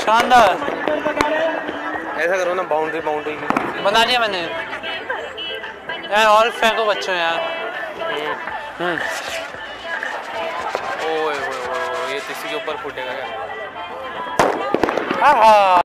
शानदार। ऐसा करो ना बाउंड्री बाउंड्री बना दिया मैंने। यार और फेंको बच्चों यार। हम्म। ओए ओए ओए ये किसी के ऊपर फूटेगा क्या? हाँ हाँ